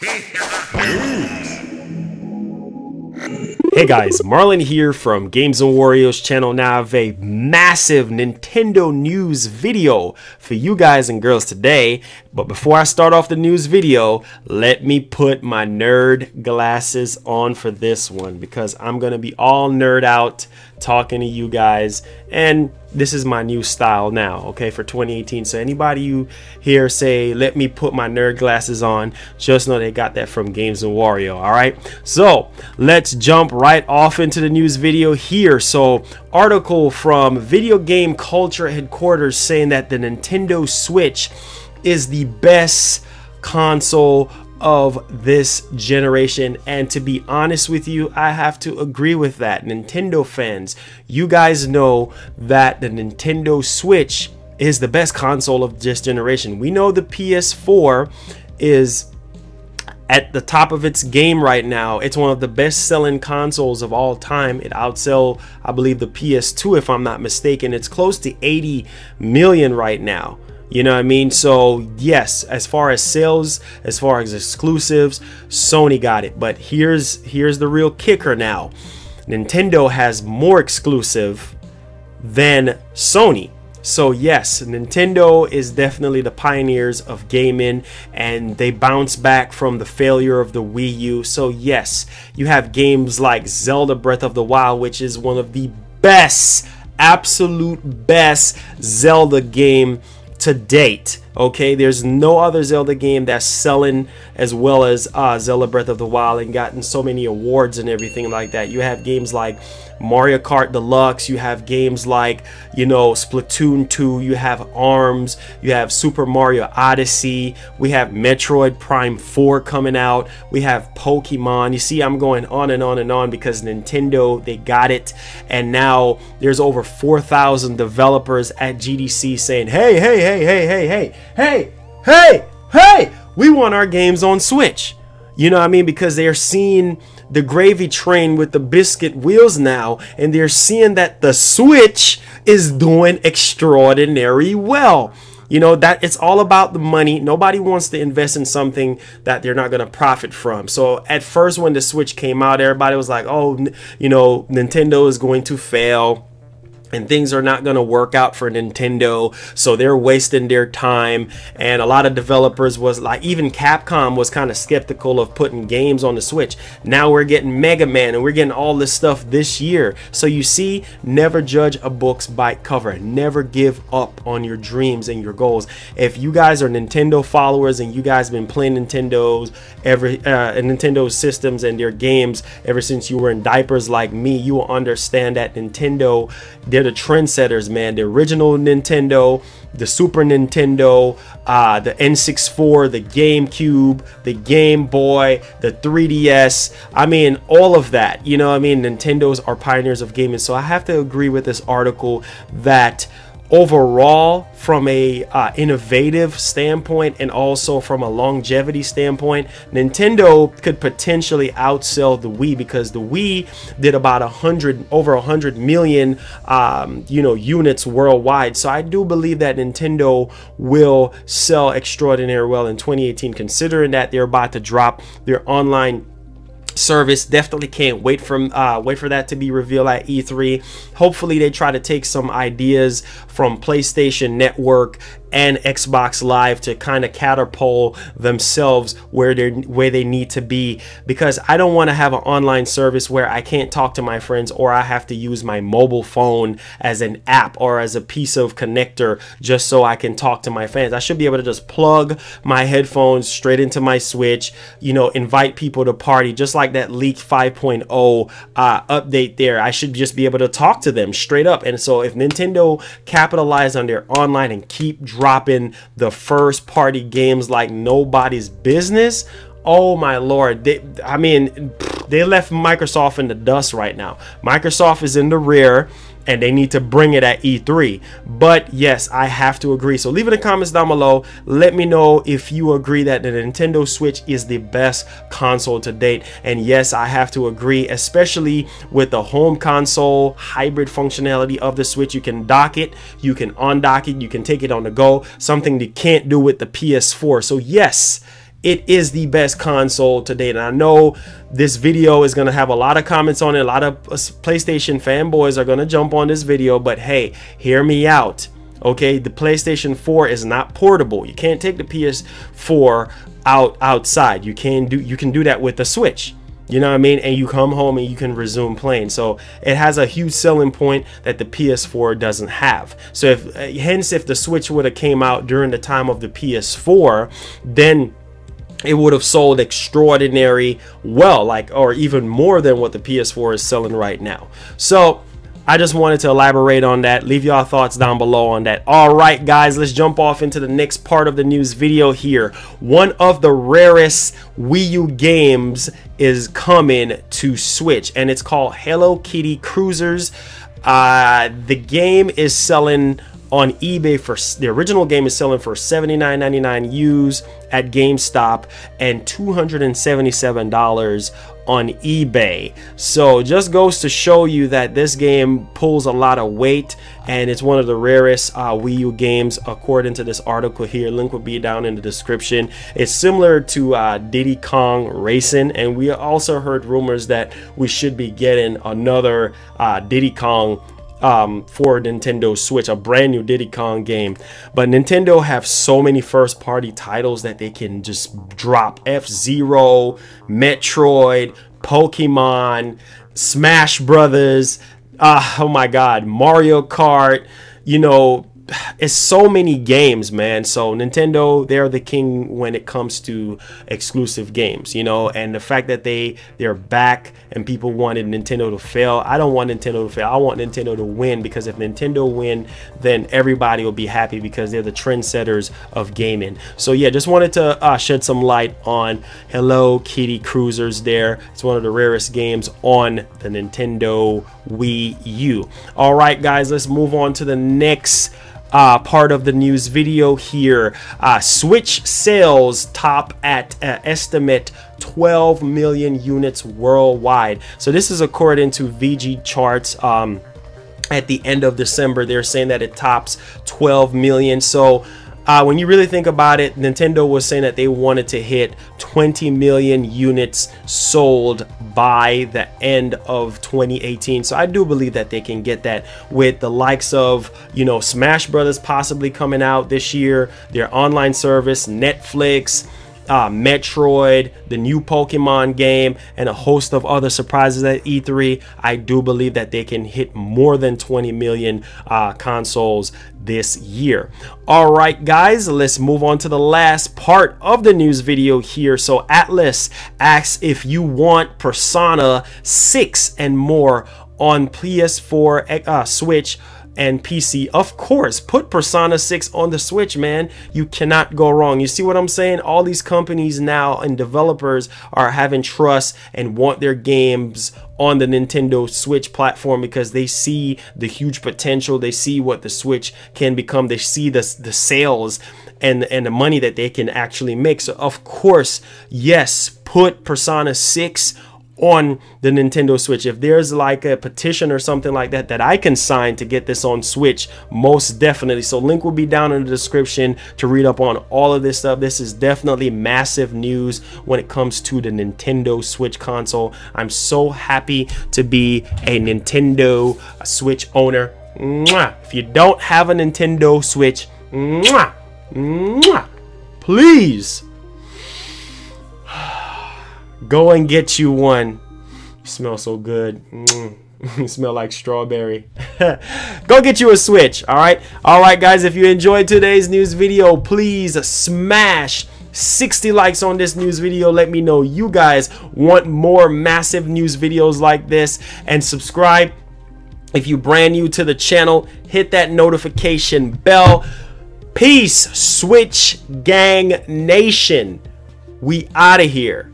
Hey guys, Marlon here from Games and Wario's channel. Now I have a massive Nintendo news video for you guys and girls today. But before I start off the news video, let me put my nerd glasses on for this one because I'm going to be all nerd out talking to you guys and this is my new style now okay for 2018 so anybody you hear say let me put my nerd glasses on just know they got that from games and wario all right? So let's jump right off into the news video here. So article from video game culture headquarters saying that the nintendo switch is the best console of this generation. And to be honest with you, I have to agree with that. Nintendo fans, you guys know that the Nintendo Switch is the best console of this generation. We know the PS4 is at the top of its game right now. It's one of the best selling consoles of all time. It outsell, I believe, the PS2 if I'm not mistaken. It's close to 80 million right now. You know what I mean? So, yes, as far as sales, as far as exclusives, Sony got it. But here's here's the real kicker now. Nintendo has more exclusive than Sony. So yes, Nintendo is definitely the pioneers of gaming and they bounce back from the failure of the Wii U. So yes, you have games like Zelda Breath of the Wild, which is one of the best, absolute best Zelda game to date. Okay, there's no other Zelda game that's selling as well as uh, Zelda Breath of the Wild and gotten so many awards and everything like that. You have games like Mario Kart Deluxe, you have games like, you know, Splatoon 2, you have ARMS, you have Super Mario Odyssey, we have Metroid Prime 4 coming out, we have Pokemon. You see, I'm going on and on and on because Nintendo, they got it. And now there's over 4,000 developers at GDC saying, hey, hey, hey, hey, hey, hey, hey, hey, hey, we want our games on Switch. You know what I mean? Because they're seeing the gravy train with the biscuit wheels now, and they're seeing that the Switch is doing extraordinary well. You know that it's all about the money. Nobody wants to invest in something that they're not going to profit from. So at first when the Switch came out, everybody was like, "Oh, you know, Nintendo is going to fail." And things are not going to work out for Nintendo so they're wasting their time. And a lot of developers was like even Capcom was kind of skeptical of putting games on the Switch. Now we're getting Mega Man and we're getting all this stuff this year. So you see never judge a book's by cover. Never give up on your dreams and your goals. If you guys are Nintendo followers and you guys have been playing Nintendo's every uh, Nintendo systems and their games ever since you were in diapers like me you will understand that Nintendo they're the trendsetters, man. The original Nintendo, the Super Nintendo, uh, the N64, the GameCube, the Game Boy, the 3DS. I mean, all of that. You know, I mean, Nintendos are pioneers of gaming. So I have to agree with this article that overall from a uh, innovative standpoint and also from a longevity standpoint nintendo could potentially outsell the wii because the wii did about a hundred over a hundred million um, you know units worldwide. So i do believe that nintendo will sell extraordinary well in 2018 considering that they're about to drop their online service. Definitely can't wait from uh, wait for that to be revealed at E3 hopefully they try to take some ideas from PlayStation Network and Xbox Live to kind of catapult themselves where they where they need to be because I don't want to have an online service where I can't talk to my friends or I have to use my mobile phone as an app or as a piece of connector just so I can talk to my fans. I should be able to just plug my headphones straight into my Switch, you know, invite people to party just like that leak 5.0 uh, update there. I should just be able to talk to them straight up. And so if Nintendo capitalize on their online and keep dropping the first party games like nobody's business. Oh my lord. They, I mean, they left Microsoft in the dust right now. Microsoft is in the rear and they need to bring it at E3. But yes, I have to agree. So leave it in the comments down below. Let me know if you agree that the Nintendo Switch is the best console to date. And yes, I have to agree, especially with the home console hybrid functionality of the Switch. You can dock it, you can undock it, you can take it on the go, something you can't do with the PS4. So yes, it is the best console to date. And I know this video is going to have a lot of comments on it. A lot of PlayStation fanboys are going to jump on this video, but hey, hear me out. Okay, the PlayStation 4 is not portable. You can't take the PS4 out outside. You can do you can do that with the Switch. You know what I mean? And you come home and you can resume playing. So it has a huge selling point that the PS4 doesn't have. So if uh, hence if the Switch would have came out during the time of the PS4, then it would have sold extraordinary well like or even more than what the PS4 is selling right now. So I just wanted to elaborate on that. Leave y'all thoughts down below on that. All right, guys, let's jump off into the next part of the news video here. One of the rarest Wii U games is coming to Switch, and it's called Hello Kitty Kruisers. Uh, the game is selling on eBay for the original game is selling for $79.99 used at GameStop and $277 on eBay. So just goes to show you that this game pulls a lot of weight and it's one of the rarest uh, Wii U games according to this article here. Link will be down in the description. It's similar to uh, Diddy Kong Racing and we also heard rumors that we should be getting another uh, Diddy Kong um, for Nintendo Switch, a brand new Diddy Kong game. But Nintendo have so many first party titles that they can just drop F-Zero, Metroid, Pokemon, Smash Brothers, uh, oh my god, Mario Kart, you know, it's so many games, man. So Nintendo, they're the king when it comes to exclusive games, you know. And the fact that they they're back and people wanted Nintendo to fail, I don't want Nintendo to fail. I want Nintendo to win because if Nintendo win, then everybody will be happy because they're the trendsetters of gaming. So yeah, just wanted to uh, shed some light on Hello Kitty Kruisers. There, it's one of the rarest games on the Nintendo Wii U. All right, guys, let's move on to the next uh, part of the news video here. Uh, Switch sales top at uh, estimate 12 million units worldwide. So this is according to VGChartz. Um, at the end of December, they're saying that it tops 12 million. So uh, when you really think about it, Nintendo was saying that they wanted to hit 20 million units sold by the end of 2018. So I do believe that they can get that with the likes of, you know, Smash Brothers possibly coming out this year, their online service, Netflix, uh, Metroid, the new Pokemon game, and a host of other surprises at E3, I do believe that they can hit more than 20 million uh, consoles this year. All right, guys, let's move on to the last part of the news video here. So Atlus asks if you want Persona 6 and more on PS4, uh, Switch, and PC. Of course, put Persona 6 on the Switch, man. You cannot go wrong. You see what I'm saying? All these companies now and developers are having trust and want their games on the Nintendo Switch platform because they see the huge potential. They see what the Switch can become. They see the, the sales and, and the money that they can actually make. So, of course, yes, put Persona 6 on the Nintendo Switch. If there's like a petition or something like that that I can sign to get this on Switch, most definitely. So link will be down in the description to read up on all of this stuff. This is definitely massive news when it comes to the Nintendo Switch console. I'm so happy to be a Nintendo Switch owner. If you don't have a Nintendo Switch, please Go and get you one. You smell so good. Mm. you smell like strawberry. Go get you a Switch, all right? All right, guys, if you enjoyed today's news video, please smash 60 likes on this news video. Let me know you guys want more massive news videos like this and subscribe. If you brand new to the channel, hit that notification bell. Peace, Switch Gang Nation. We out of here.